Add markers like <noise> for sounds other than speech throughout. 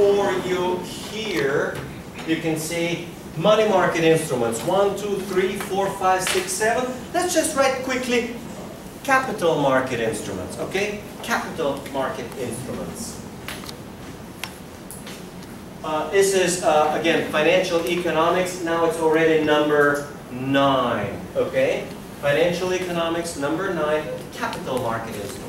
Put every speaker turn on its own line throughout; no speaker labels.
for you here, you can see money market instruments. One, two, three, four, five, six, seven. Let's just write quickly capital market instruments, okay? Capital market instruments. Uh, this is, uh, again, financial economics. Now it's already number nine, okay? Financial economics, number nine, capital market instruments.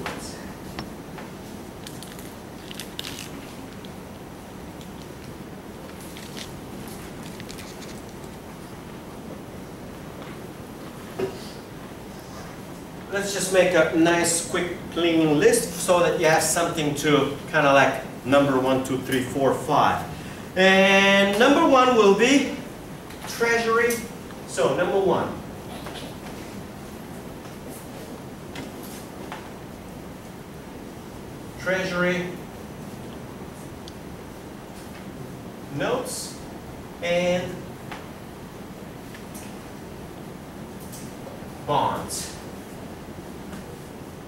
Let's just make a nice, quick, clean list so that you have something to kind of like number one, two, three, four, five. And number one will be treasury. So number one. Treasury notes and bonds.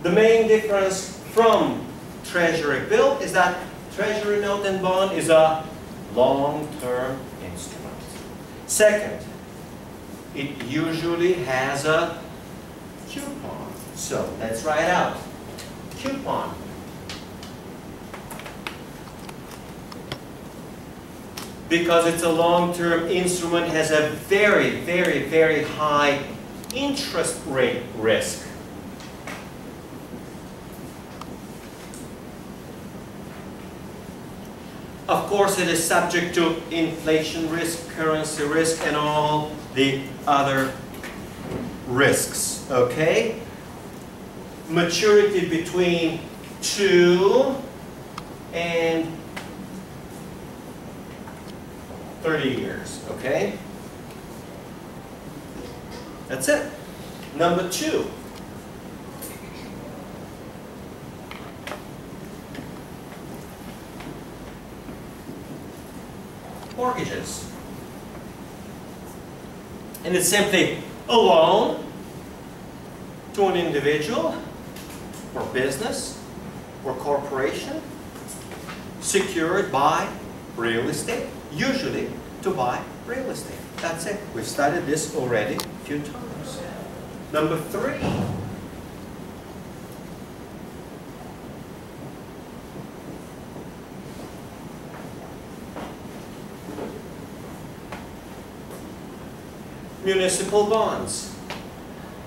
The main difference from treasury bill is that treasury note and bond is a long-term instrument. Second, it usually has a coupon. So let's write out coupon. Because it's a long-term instrument, has a very, very, very high interest rate risk. Of course, it is subject to inflation risk, currency risk, and all the other risks, okay? Maturity between 2 and 30 years, okay? That's it. Number two. Mortgages. And it's simply a loan to an individual or business or corporation secured by real estate, usually to buy real estate. That's it. We've studied this already a few times. Number three, municipal bonds.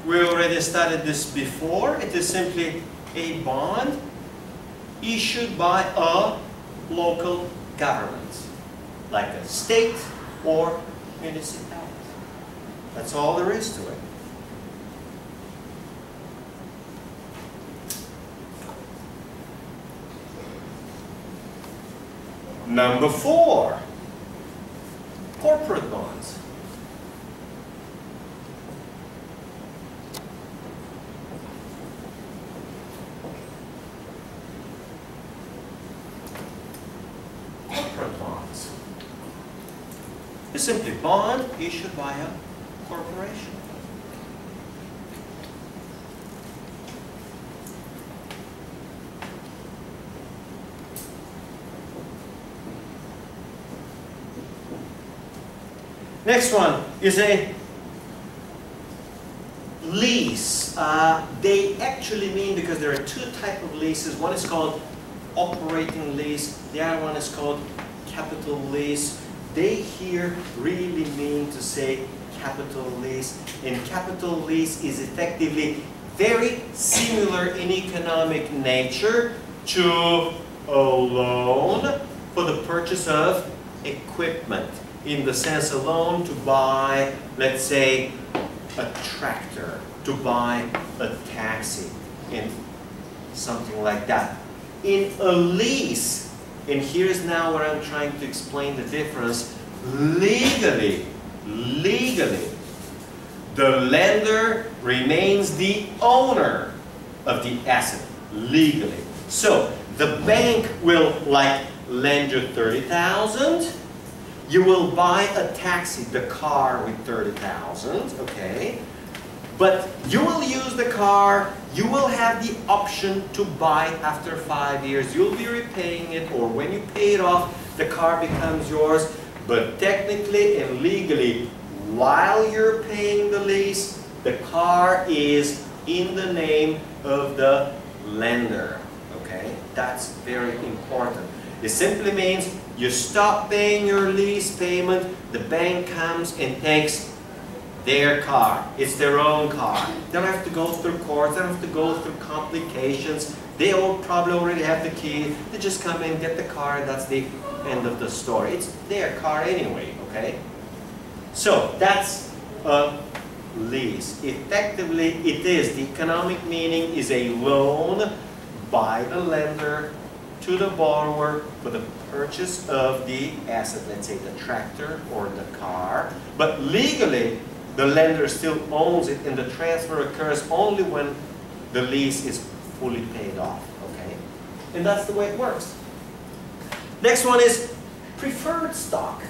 We already studied this before. It is simply a bond issued by a local government, like a state or municipality. That's all there is to it. Number four, corporate bonds. is simply bond issued by a corporation. Next one is a lease. Uh, they actually mean, because there are two type of leases, one is called operating lease, the other one is called capital lease they here really mean to say capital lease. And capital lease is effectively very similar in economic nature to a loan for the purchase of equipment. In the sense a loan to buy, let's say, a tractor, to buy a taxi, and something like that. In a lease, and here's now where I'm trying to explain the difference. Legally, legally, the lender remains the owner of the asset, legally. So, the bank will like lend you 30,000. You will buy a taxi, the car with 30,000, okay? But you will use the car, you will have the option to buy after five years. You'll be repaying it, or when you pay it off, the car becomes yours. But technically and legally, while you're paying the lease, the car is in the name of the lender. Okay, that's very important. It simply means you stop paying your lease payment, the bank comes and takes their car. It's their own car. They don't have to go through courts, they don't have to go through complications. They all probably already have the key. They just come in, get the car, and that's the end of the story. It's their car anyway, okay? So that's a lease. Effectively, it is. The economic meaning is a loan by the lender to the borrower for the purchase of the asset, let's say the tractor or the car. But legally, the lender still owns it and the transfer occurs only when the lease is fully paid off, okay? And that's the way it works. Next one is preferred stock.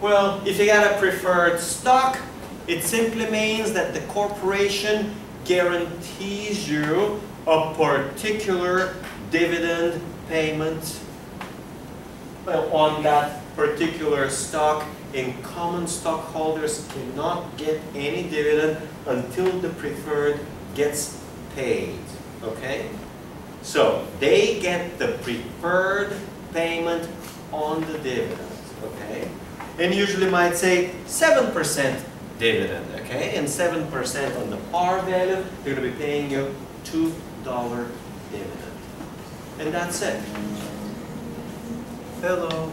Well, if you got a preferred stock, it simply means that the corporation guarantees you a particular dividend payment on that particular stock and common stockholders cannot get any dividend until the preferred gets paid. Okay? So they get the preferred payment on the dividend. Okay? And usually might say 7% dividend. Okay? And 7% on the par value, they're going to be paying you $2 dividend. And that's it. Hello.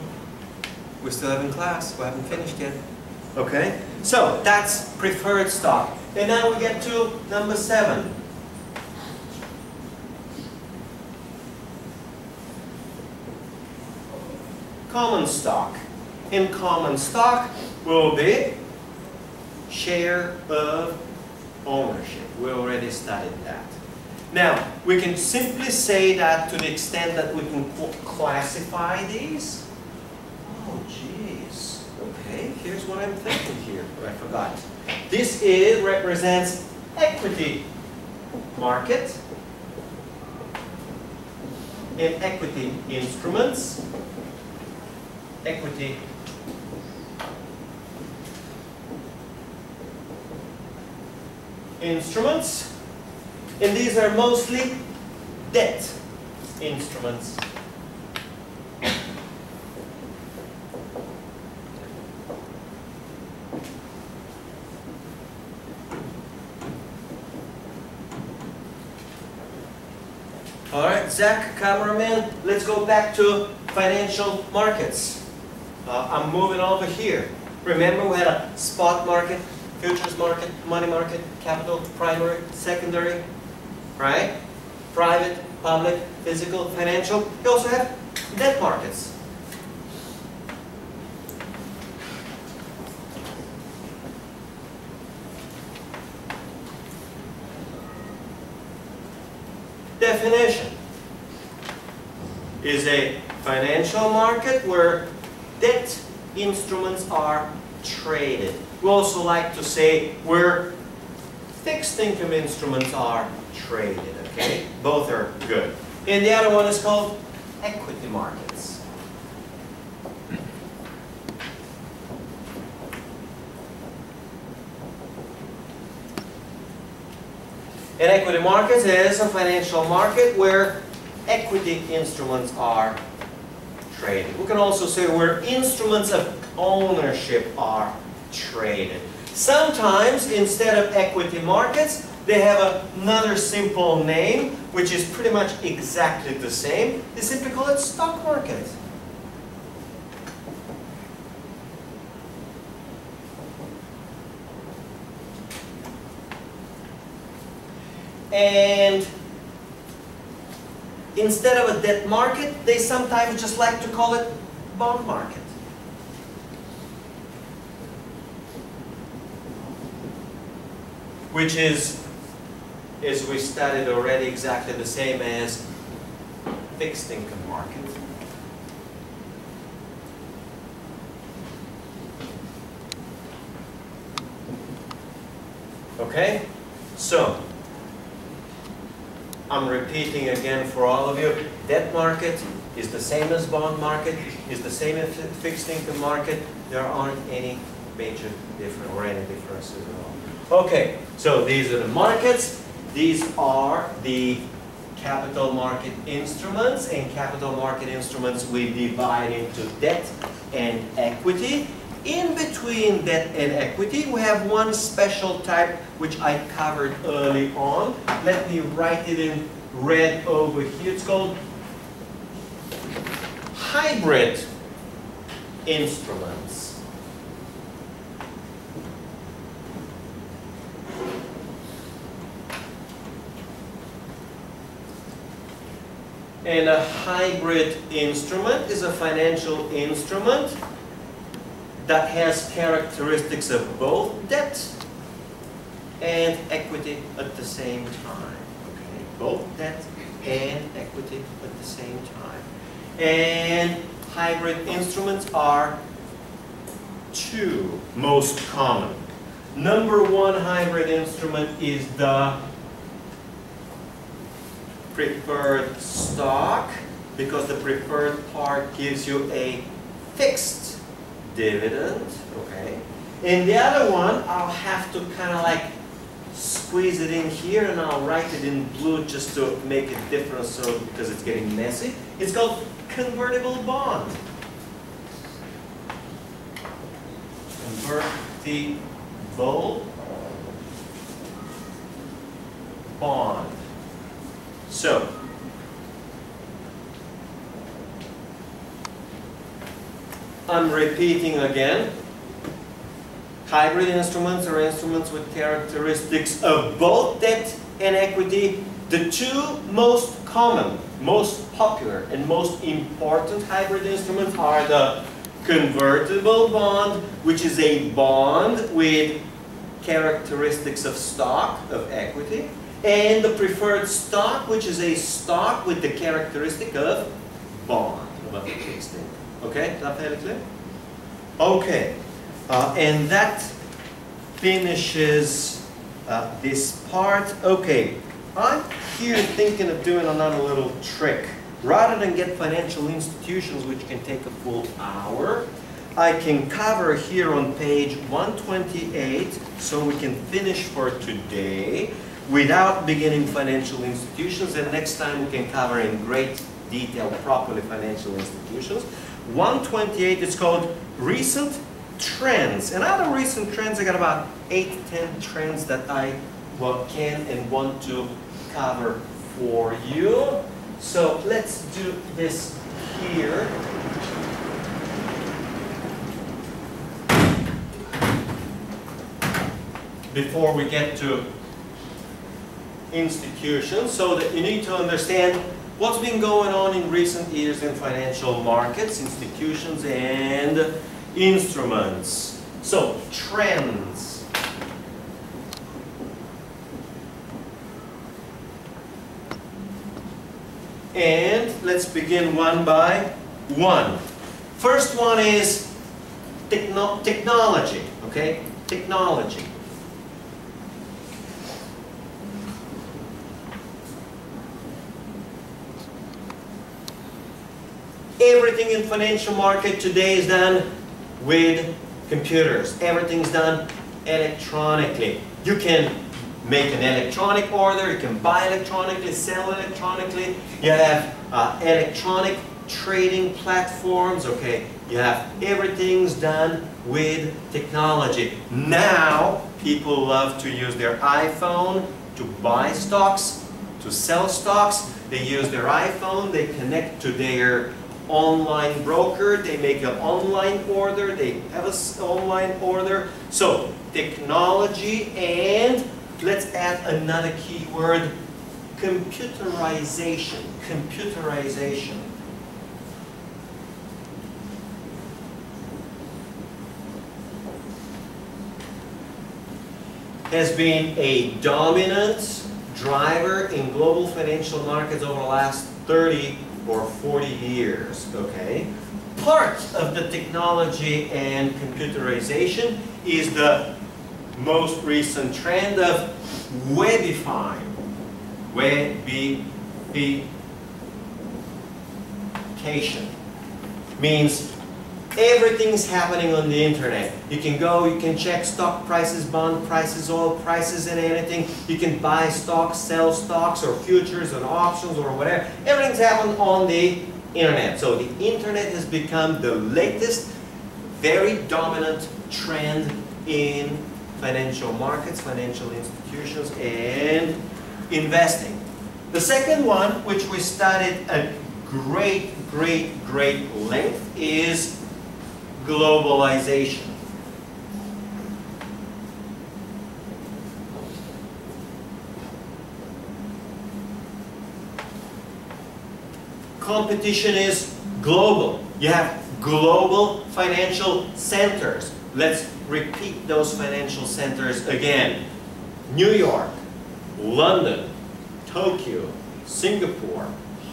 We're still having class. We haven't finished yet. Okay? So, that's preferred stock. And now we get to number seven. Common stock. In common stock will be share of ownership. We already studied that. Now, we can simply say that to the extent that we can classify these. Oh, geez. Okay, here's what I'm thinking here. I forgot. This is represents equity market in equity instruments, equity instruments, and these are mostly debt instruments. All right, Zach, cameraman, let's go back to financial markets. Uh, I'm moving over here. Remember we had a spot market, futures market, money market, capital, primary, secondary, right? Private, public, physical, financial. You also have debt markets. Definition is a financial market where debt instruments are traded. We also like to say where fixed income instruments are traded, okay? Both are good. And the other one is called equity markets. An equity market is a financial market where equity instruments are traded. We can also say where instruments of ownership are traded. Sometimes, instead of equity markets, they have another simple name, which is pretty much exactly the same. They simply call it stock market. And instead of a debt market, they sometimes just like to call it bond market. Which is, as we studied already, exactly the same as fixed income market. Okay? So, I'm repeating again for all of you, debt market is the same as bond market, is the same as fixed income market. There aren't any major difference or any differences at all. Okay, so these are the markets. These are the capital market instruments. And capital market instruments we divide into debt and equity. In between debt and equity, we have one special type which I covered early on. Let me write it in red over here. It's called hybrid instruments. And a hybrid instrument is a financial instrument that has characteristics of both debt and equity at the same time. Okay, both debt and equity at the same time. And hybrid instruments are two most common. Number one hybrid instrument is the preferred stock because the preferred part gives you a fixed dividend, okay? And the other one, I'll have to kind of like squeeze it in here and I'll write it in blue just to make it different so because it's getting messy. It's called convertible bond. Convertible bond. So, I'm repeating again. Hybrid instruments are instruments with characteristics of both debt and equity. The two most common, most popular, and most important hybrid instruments are the convertible bond, which is a bond with characteristics of stock, of equity, and the preferred stock, which is a stock with the characteristic of bond. Okay, is that fairly clear? Okay, uh, and that finishes uh, this part. Okay, I'm here thinking of doing another little trick. Rather than get financial institutions, which can take a full hour, I can cover here on page 128, so we can finish for today without beginning financial institutions, and next time we can cover in great detail properly financial institutions. 128 is called recent trends. And other recent trends, I got about 8, 10 trends that I well, can and want to cover for you. So let's do this here. Before we get to institutions, so that you need to understand What's been going on in recent years in financial markets, institutions, and instruments? So, trends. And let's begin one by one. First one is techno technology, okay? Technology. Everything in financial market today is done with computers. Everything's done electronically. You can make an electronic order, you can buy electronically, sell electronically. You have uh, electronic trading platforms, okay? You have everything's done with technology. Now, people love to use their iPhone to buy stocks, to sell stocks. They use their iPhone, they connect to their online broker, they make an online order, they have an online order. So technology and let's add another keyword, computerization, computerization. has been a dominant driver in global financial markets over the last 30 or 40 years, okay? Part of the technology and computerization is the most recent trend of webifying. Webification means everything's happening on the internet. You can go, you can check stock prices, bond prices, oil prices, and anything. You can buy stocks, sell stocks, or futures, and options, or whatever. Everything's happening on the internet. So the internet has become the latest, very dominant trend in financial markets, financial institutions, and investing. The second one, which we studied at great, great, great length, is globalization. Competition is global. You have global financial centers. Let's repeat those financial centers again. New York, London, Tokyo, Singapore,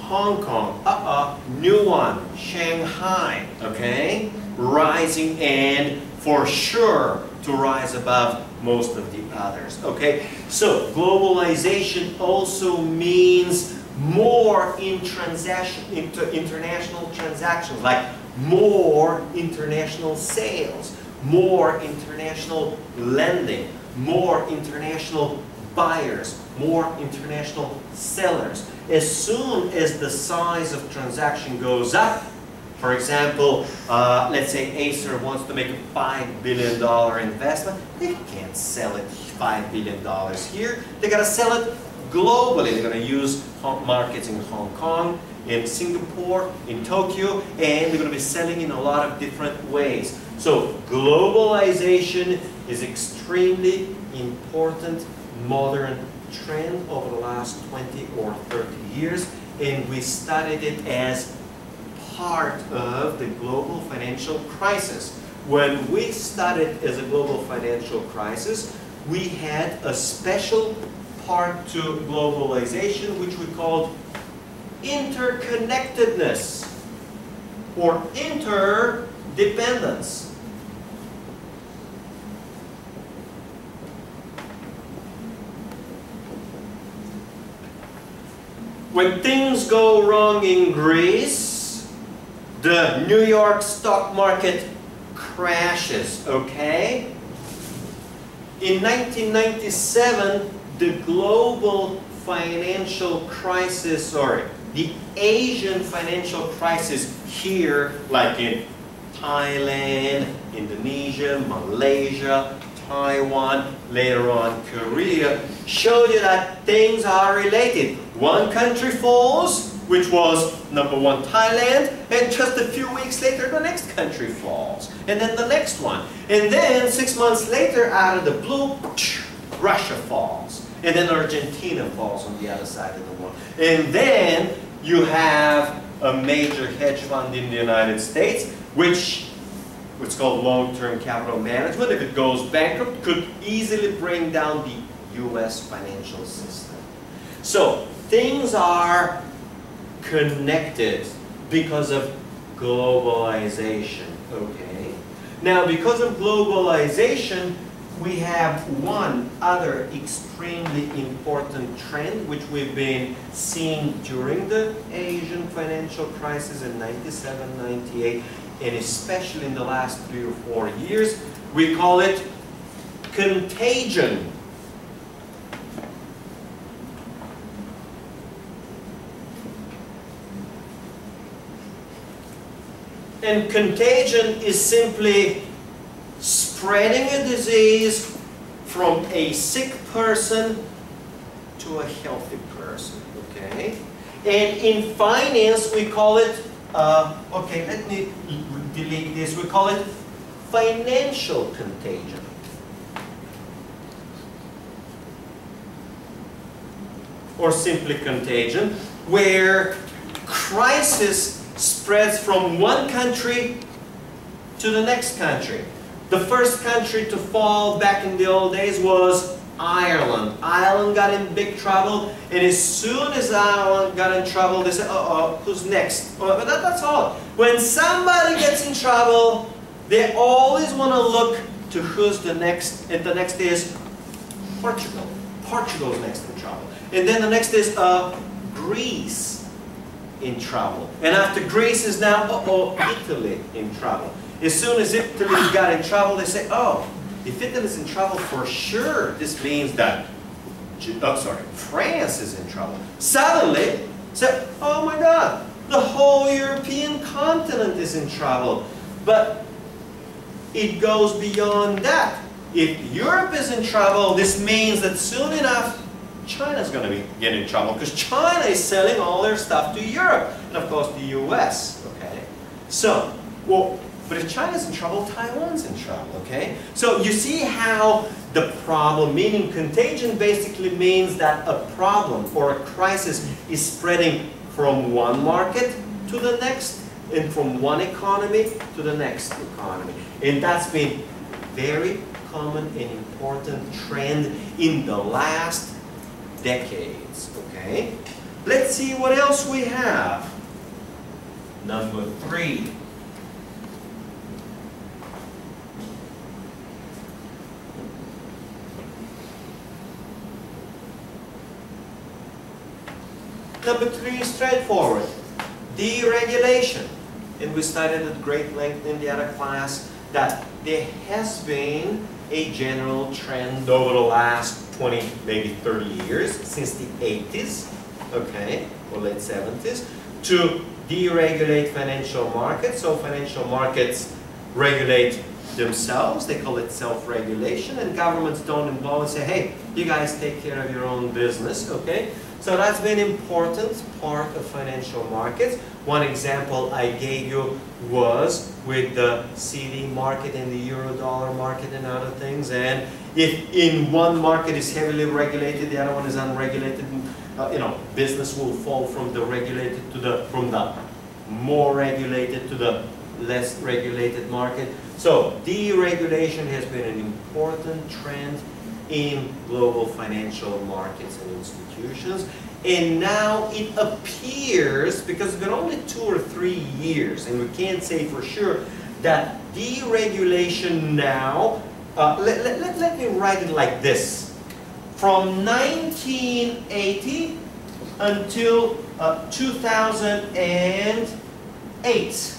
Hong Kong, uh-uh, new one, Shanghai, okay? Rising and for sure to rise above most of the others, okay? So globalization also means more in transaction, inter international transactions, like more international sales, more international lending, more international buyers, more international sellers. As soon as the size of transaction goes up, for example, uh, let's say Acer wants to make a $5 billion investment, they can't sell it $5 billion here. They gotta sell it globally. They're gonna use markets in Hong Kong, in Singapore, in Tokyo, and they're gonna be selling in a lot of different ways. So globalization is extremely important modern trend over the last 20 or 30 years, and we studied it as part of the global financial crisis. When we studied as a global financial crisis, we had a special part to globalization which we called interconnectedness or interdependence. When things go wrong in Greece, the New York stock market crashes, okay? In 1997, the global financial crisis, or the Asian financial crisis here, like in Thailand, Indonesia, Malaysia, Taiwan, later on Korea, showed you that things are related. One country falls, which was number one Thailand, and just a few weeks later the next country falls, and then the next one. And then six months later, out of the blue, Russia falls, and then Argentina falls on the other side of the world. And then you have a major hedge fund in the United States, which what's called long-term capital management, if it goes bankrupt, could easily bring down the U.S. financial system. So things are connected because of globalization, okay? Now, because of globalization, we have one other extremely important trend which we've been seeing during the Asian financial crisis in 97, 98, and especially in the last three or four years, we call it contagion. And contagion is simply spreading a disease from a sick person to a healthy person, okay? And in finance, we call it uh, okay, let me delete this. We call it financial contagion. Or simply contagion, where crisis spreads from one country to the next country. The first country to fall back in the old days was Ireland. Ireland got in big trouble, and as soon as Ireland got in trouble, they said, uh-oh, who's next? But that, that's all. When somebody gets in trouble, they always want to look to who's the next, and the next is Portugal. Portugal's next in trouble. And then the next is uh, Greece in trouble. And after Greece is now, uh-oh, Italy in trouble. As soon as Italy got in trouble, they say, oh, if Italy's in trouble for sure, this means that, oh, sorry, France is in trouble. Suddenly, say, oh my God, the whole European continent is in trouble. But it goes beyond that. If Europe is in trouble, this means that soon enough, China's going to be get in trouble because China is selling all their stuff to Europe and of course the US. Okay, so well, but if China's in trouble, Taiwan's in trouble. Okay, so you see how the problem, meaning contagion, basically means that a problem or a crisis is spreading from one market to the next and from one economy to the next economy. And that's been very common and important trend in the last decades, okay? Let's see what else we have. Number three. Number three straightforward. Deregulation. And we studied at great length in the other class that there has been a general trend over the last 20, maybe 30 years, since the 80s, okay, or late 70s, to deregulate financial markets. So financial markets regulate themselves, they call it self-regulation, and governments don't involve and say, hey, you guys take care of your own business, okay? So that's been an important part of financial markets. One example I gave you was with the CD market and the euro dollar market and other things. And if in one market is heavily regulated, the other one is unregulated, uh, you know, business will fall from the regulated to the, from the more regulated to the less regulated market. So deregulation has been an important trend in global financial markets and institutions. And now it appears, because it's been only two or three years, and we can't say for sure, that deregulation now, uh, let, let, let, me write it like this. From 1980 until uh, 2008,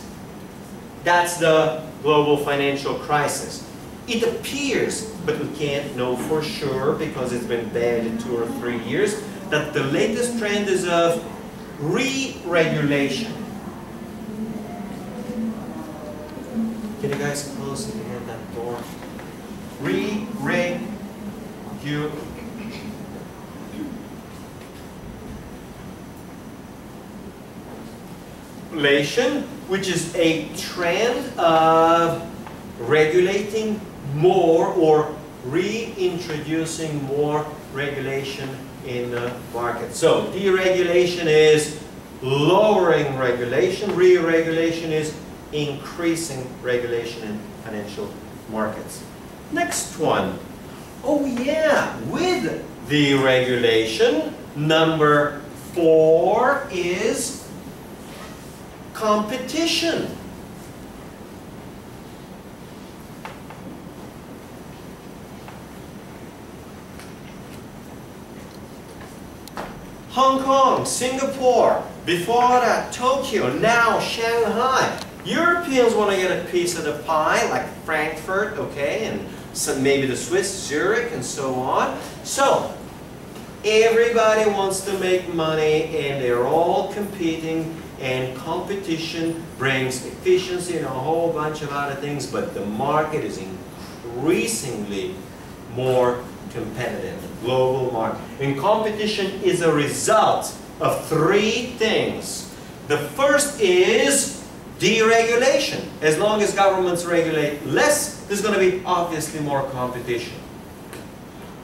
that's the global financial crisis. It appears, but we can't know for sure because it's been bad in two or three years, that the latest trend is of re-regulation. Can you guys close again that door? Re-regulation. which is a trend of regulating more or reintroducing more regulation in the market. So deregulation is lowering regulation, re-regulation is increasing regulation in financial markets. Next one. Oh yeah, with deregulation, number four is competition. Hong Kong, Singapore, before that Tokyo, now Shanghai. Europeans want to get a piece of the pie, like Frankfurt, okay, and some, maybe the Swiss, Zurich, and so on. So, everybody wants to make money, and they're all competing, and competition brings efficiency and a whole bunch of other things, but the market is increasingly more competitive, global market. And competition is a result of three things. The first is deregulation. As long as governments regulate less, there's going to be obviously more competition.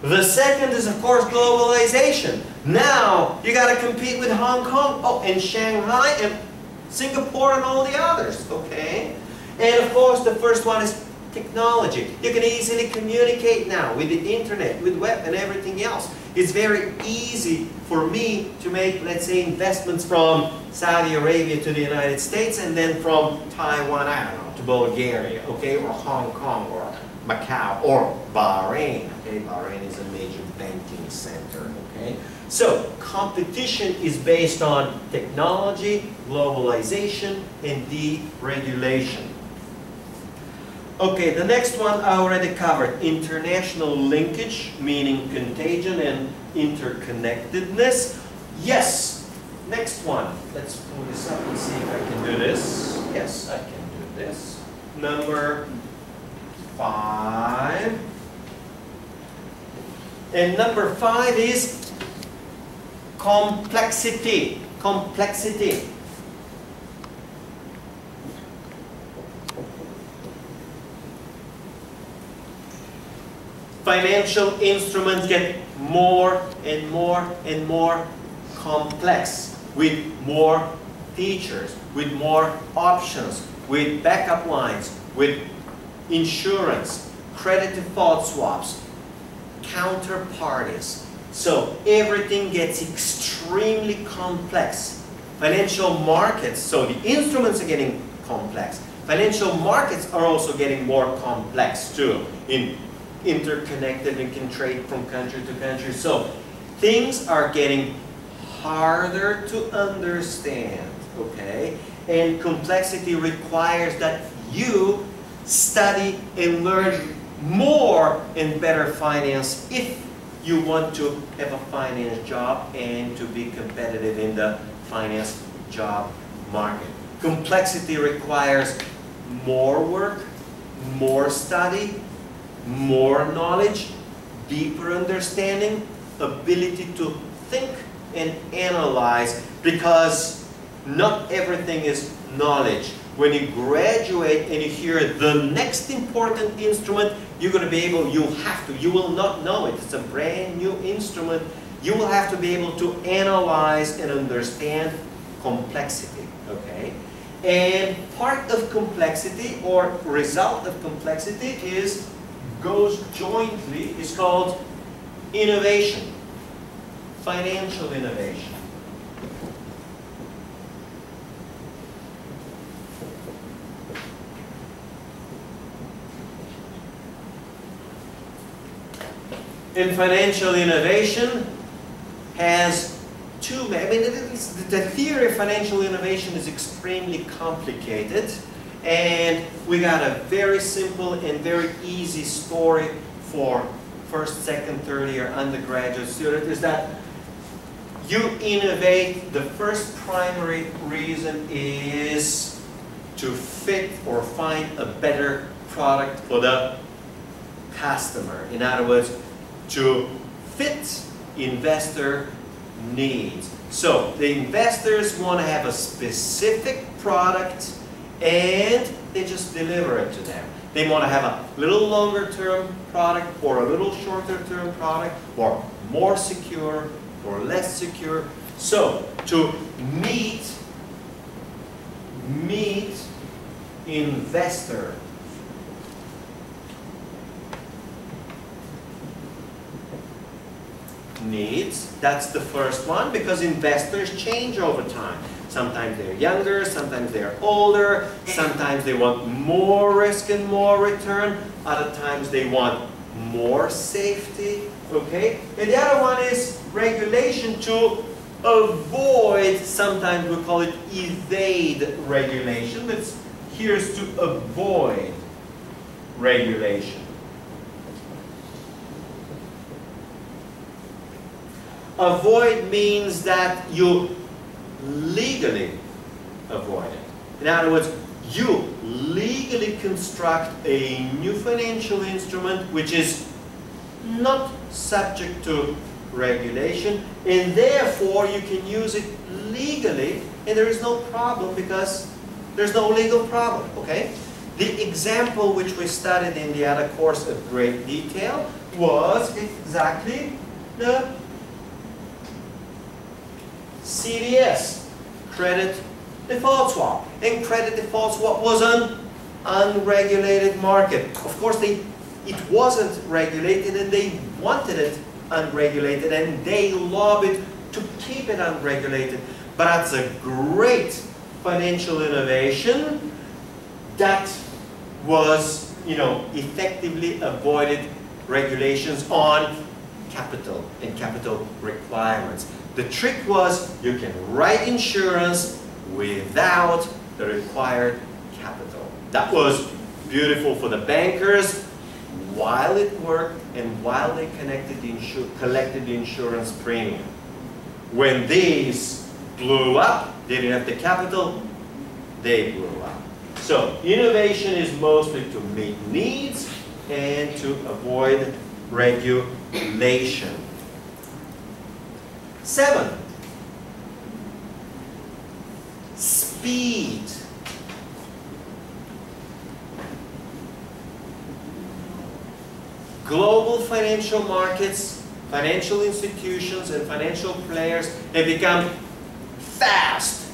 The second is, of course, globalization. Now, you got to compete with Hong Kong, oh, and Shanghai, and Singapore, and all the others, okay? And of course, the first one is technology. You can easily communicate now with the internet, with web and everything else. It's very easy for me to make, let's say, investments from Saudi Arabia to the United States and then from Taiwan, I don't know, to Bulgaria, okay, or Hong Kong or Macau or Bahrain. Okay, Bahrain is a major banking center. Okay, so competition is based on technology, globalization, and deregulation. Okay, the next one I already covered. International linkage, meaning contagion and interconnectedness. Yes, next one. Let's pull this up and see if I can do this. Yes, I can do this. Number five. And number five is complexity. Complexity. Financial instruments get more and more and more complex with more features, with more options, with backup lines, with insurance, credit default swaps, counterparties. So everything gets extremely complex. Financial markets, so the instruments are getting complex. Financial markets are also getting more complex too, in interconnected and can trade from country to country. So things are getting harder to understand, okay? And complexity requires that you study and learn more and better finance if you want to have a finance job and to be competitive in the finance job market. Complexity requires more work, more study, more knowledge, deeper understanding, ability to think and analyze because not everything is knowledge. When you graduate and you hear the next important instrument, you're going to be able, you have to, you will not know it. It's a brand new instrument. You will have to be able to analyze and understand complexity, okay? And part of complexity or result of complexity is goes jointly is called innovation, financial innovation. In financial innovation has two, I mean, the theory of financial innovation is extremely complicated. And we got a very simple and very easy story for first, second, third year undergraduate student is that you innovate, the first primary reason is to fit or find a better product for the customer. In other words, to fit investor needs. So the investors want to have a specific product and they just deliver it to them. They want to have a little longer term product or a little shorter term product or more secure or less secure. So to meet, meet investor needs, that's the first one because investors change over time. Sometimes they're younger, sometimes they're older, sometimes they want more risk and more return, other times they want more safety, okay? And the other one is regulation to avoid, sometimes we call it evade regulation, but here's to avoid regulation. Avoid means that you legally avoid it. In other words, you legally construct a new financial instrument which is not subject to regulation and therefore you can use it legally and there is no problem because there's no legal problem, okay? The example which we studied in the other course in great detail was exactly the CDS, credit default swap. And credit default swap was an unregulated market. Of course, they, it wasn't regulated and they wanted it unregulated and they lobbied to keep it unregulated. But that's a great financial innovation that was you know, effectively avoided regulations on capital and capital requirements. The trick was you can write insurance without the required capital. That was beautiful for the bankers while it worked and while they connected the collected the insurance premium. When these blew up, they didn't have the capital, they blew up. So innovation is mostly to meet needs and to avoid regulation. Seven, speed. Global financial markets, financial institutions, and financial players have become fast,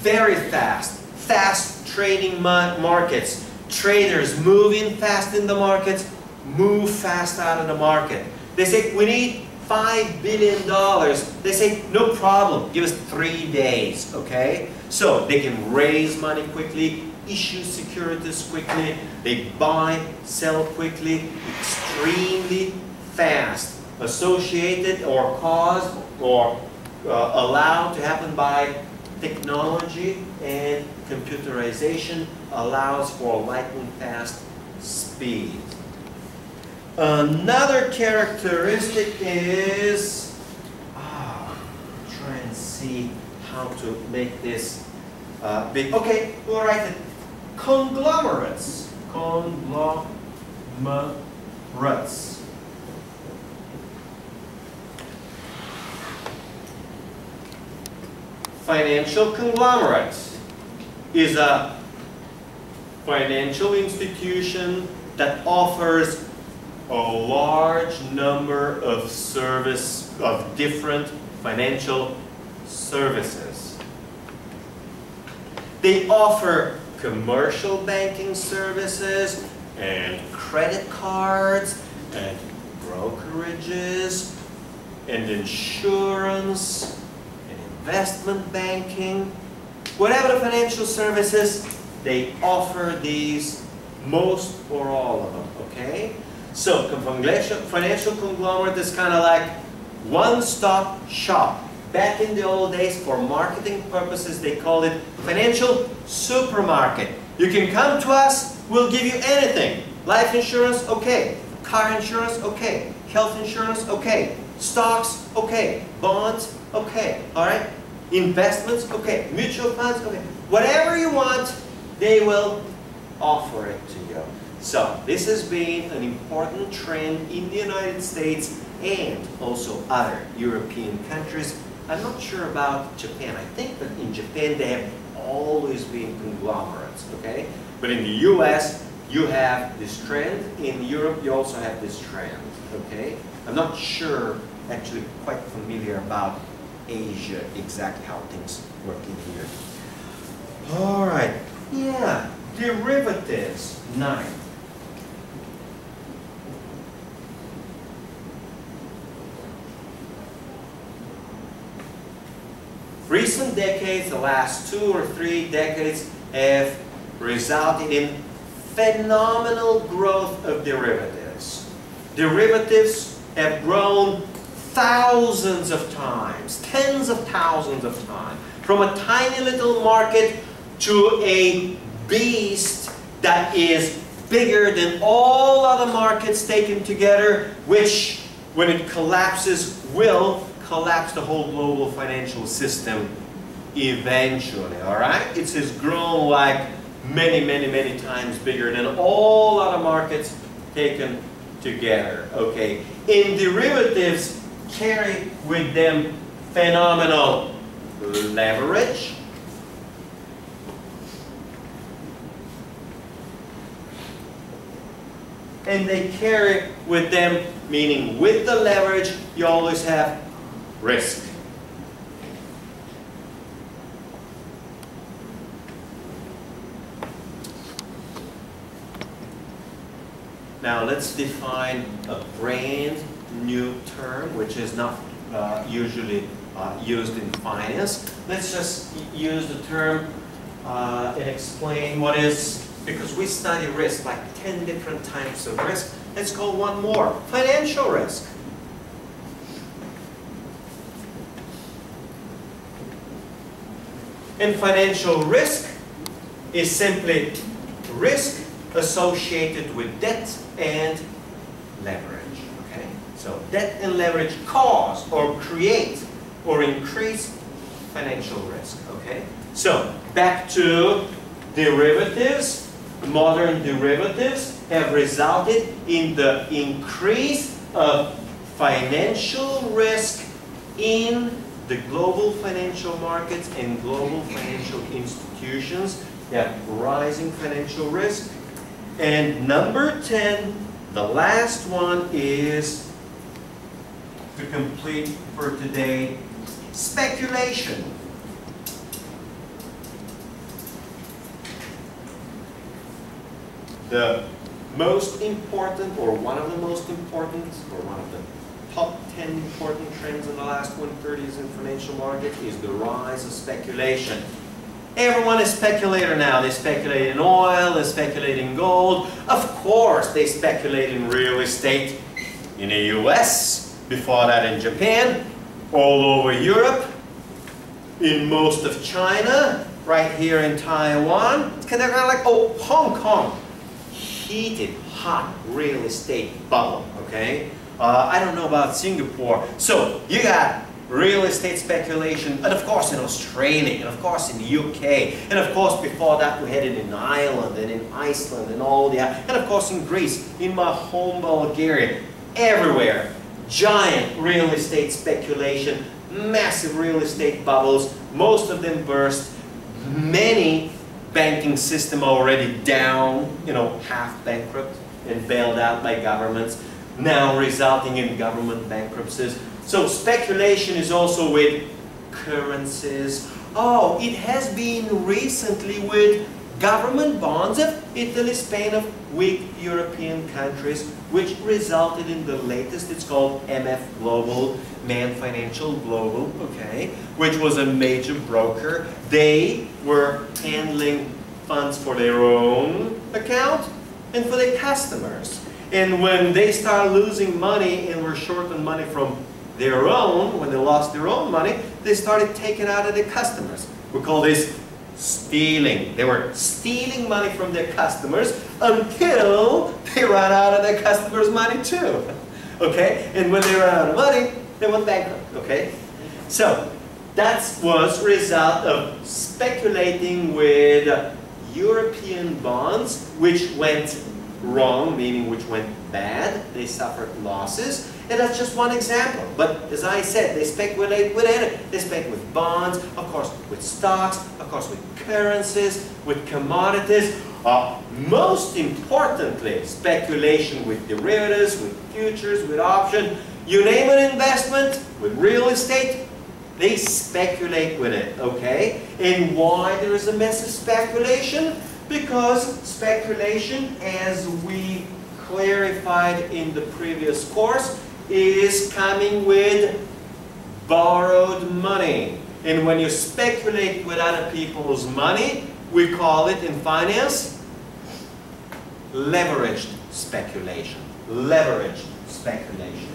very fast, fast trading markets. Traders moving fast in the markets, move fast out of the market. They say, we need $5 billion. They say, no problem, give us three days, okay? So they can raise money quickly, issue securities quickly, they buy, sell quickly, extremely fast. Associated or caused or uh, allowed to happen by technology and computerization allows for lightning fast speed. Another characteristic is, ah, try and see how to make this uh, big. Okay, we'll write it. Conglomerates. Conglomerates. Financial conglomerate is a financial institution that offers a large number of service of different financial services. They offer commercial banking services and credit cards and brokerages and insurance and investment banking. Whatever the financial services, they offer these most or all of them, okay? So financial conglomerate is kind of like one-stop shop. Back in the old days, for marketing purposes, they called it financial supermarket. You can come to us, we'll give you anything. Life insurance, okay. Car insurance, okay. Health insurance, okay. Stocks, okay. Bonds, okay. All right? Investments, okay. Mutual funds, okay. Whatever you want, they will offer it to you. So this has been an important trend in the United States and also other European countries. I'm not sure about Japan. I think that in Japan they have always been conglomerates, okay? But in the US, you have this trend. In Europe, you also have this trend, okay? I'm not sure, actually quite familiar about Asia, exactly how things work in here. All right, yeah, derivatives, nine. Recent decades, the last two or three decades, have resulted in phenomenal growth of derivatives. Derivatives have grown thousands of times, tens of thousands of times, from a tiny little market to a beast that is bigger than all other markets taken together, which, when it collapses, will collapse the whole global financial system eventually, all right? It has grown like many, many, many times bigger than all other markets taken together, okay? In derivatives, carry with them phenomenal leverage, and they carry with them, meaning with the leverage, you always have risk. Now let's define a brand new term which is not uh, usually uh, used in finance. Let's just use the term uh, and explain what is because we study risk, like 10 different types of risk. Let's call one more, financial risk. And financial risk is simply risk associated with debt and leverage. Okay? So debt and leverage cause or create or increase financial risk. Okay? So back to derivatives. Modern derivatives have resulted in the increase of financial risk in the global financial markets and global financial institutions have rising financial risk. And number 10, the last one is to complete for today, speculation. The most important, or one of the most important, or one of the top 10 important trends in the last 130s in financial market is the rise of speculation. Everyone is speculator now. They speculate in oil, they speculate in gold. Of course, they speculate in real estate in the US, before that in Japan, all over Europe, in most of China, right here in Taiwan. Kind of like, oh, Hong Kong, heated, hot real estate bubble, okay? Uh, I don't know about Singapore. So you got real estate speculation, and of course in Australia, and of course in the UK, and of course before that we had it in Ireland, and in Iceland, and all that, and of course in Greece, in my home Bulgaria, everywhere. Giant real estate speculation, massive real estate bubbles, most of them burst, many banking system already down, you know, half bankrupt and bailed out by governments now resulting in government bankruptcies. So speculation is also with currencies. Oh, it has been recently with government bonds of Italy, Spain, of weak European countries, which resulted in the latest, it's called MF Global, Man Financial Global, okay, which was a major broker. They were handling funds for their own account and for their customers. And when they start losing money and were short on money from their own, when they lost their own money, they started taking out of the customers. We call this stealing. They were stealing money from their customers until they <laughs> ran out of their customers' money too. <laughs> Okay? And when they ran out of money, they went bankrupt. Okay? So, that was result of speculating with European bonds, which went wrong, meaning which went bad, they suffered losses, and that's just one example. But as I said, they speculate with anything. They speculate with bonds, of course with stocks, of course with currencies, with commodities. Uh, most importantly, speculation with derivatives, with futures, with options. You name an investment, with real estate, they speculate with it, okay? And why there is a massive speculation? Because speculation, as we clarified in the previous course, is coming with borrowed money. And when you speculate with other people's money, we call it in finance leveraged speculation. Leveraged speculation.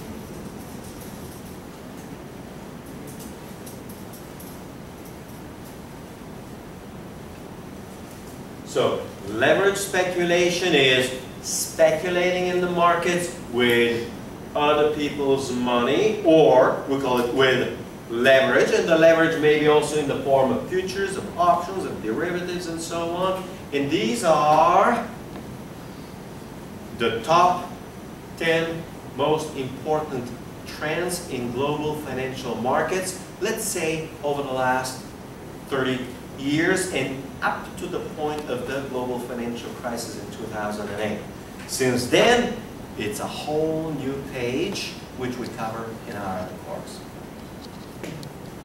So leverage speculation is speculating in the markets with other people's money, or we call it with leverage, and the leverage may be also in the form of futures, of options, of derivatives, and so on. And these are the top 10 most important trends in global financial markets, let's say over the last 30 years and up to the point of the global financial crisis in 2008. Since then, it's a whole new page which we cover in our other course.